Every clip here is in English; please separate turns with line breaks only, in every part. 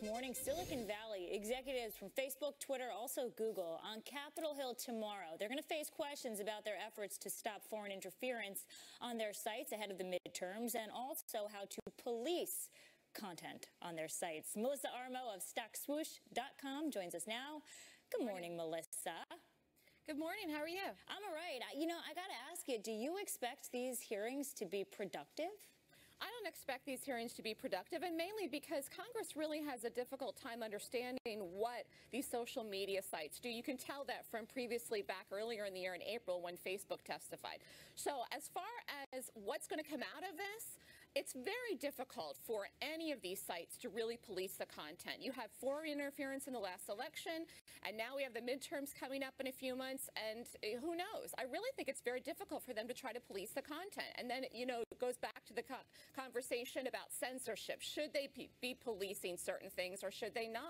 this morning. Silicon Valley executives from Facebook, Twitter, also Google on Capitol Hill tomorrow. They're going to face questions about their efforts to stop foreign interference on their sites ahead of the midterms and also how to police content on their sites. Melissa Armo of StockSwoosh.com joins us now. Good morning, morning. Melissa.
Good morning. How are you?
I'm all right. You know, I got to ask you, do you expect these hearings to be productive?
I don't expect these hearings to be productive, and mainly because Congress really has a difficult time understanding what these social media sites do. You can tell that from previously back earlier in the year in April when Facebook testified. So, as far as what's going to come out of this, it's very difficult for any of these sites to really police the content. You have foreign interference in the last election, and now we have the midterms coming up in a few months, and eh, who knows? I really think it's very difficult for them to try to police the content. And then, you know, it goes back to the conversation about censorship. Should they be policing certain things or should they not?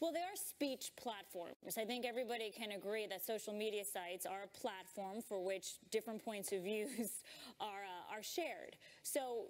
Well, they are speech platforms. I think everybody can agree that social media sites are a platform for which different points of views are, uh, are shared. So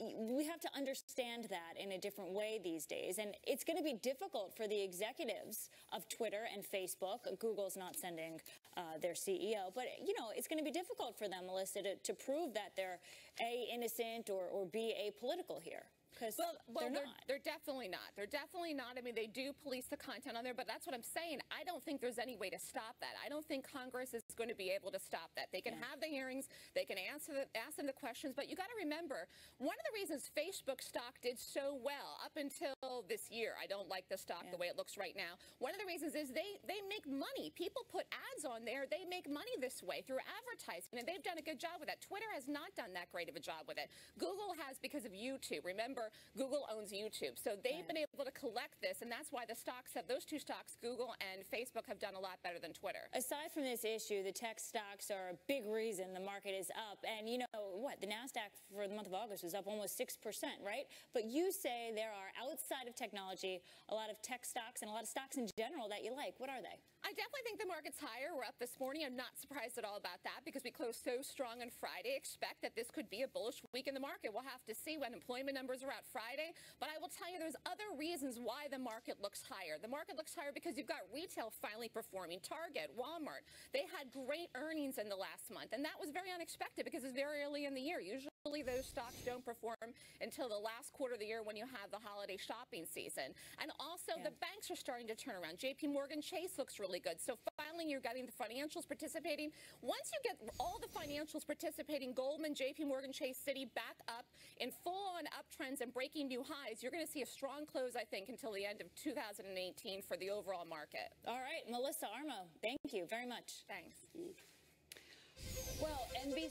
we have to understand that in a different way these days. And it's going to be difficult for the executives of Twitter and Facebook. Google's not sending uh, their CEO, but, you know, it's going to be difficult for them, Melissa, to, to prove that they're A, innocent or, or B, apolitical here. Because well, well, they're,
they're,
not.
They're definitely not. They're definitely not. I mean, they do police the content on there, but that's what I'm saying. I don't think there's any way to stop that. I don't think Congress is going to be able to stop that. They can yeah. have the hearings, they can answer the, ask them the questions, but you got to remember, one of the reasons Facebook stock did so well up until this year, I don't like the stock yeah. the way it looks right now. One of the reasons is they they make money. People put ads on there. They make money this way through advertising, and they've done a good job with that. Twitter has not done that great of a job with it. Google has because of YouTube. Remember Google owns YouTube. So they've been able to collect this, and that's why the stocks have, those two stocks, Google and Facebook, have done a lot better than Twitter.
Aside from this issue, the tech stocks are a big reason the market is up. And you know what? The NASDAQ for the month of August was up almost 6%, right? But you say there are outside of technology a lot of tech stocks and a lot of stocks in general that you like. What are they?
I definitely think the market's higher. We're up this morning. I'm not surprised at all about that because we closed so strong on Friday. Expect that this could be a bullish week in the market. We'll have to see when employment numbers are out Friday. But I will tell you there's other reasons why the market looks higher. The market looks higher because you've got retail finally performing. Target, Walmart, they had great earnings in the last month. And that was very unexpected because it's very early in the year. Usually those stocks don't perform until the last quarter of the year when you have the holiday shopping season. And also yeah. the banks are starting to turn around. JP Morgan Chase looks really good. So finally you're getting the financials participating. Once you get all the financials participating, Goldman, JP Morgan Chase Citi back up in full-on uptrends and breaking new highs, you're going to see a strong close, I think, until the end of 2018 for the overall market.
All right, Melissa Armo, thank you very much.
Thanks.
Well, NBC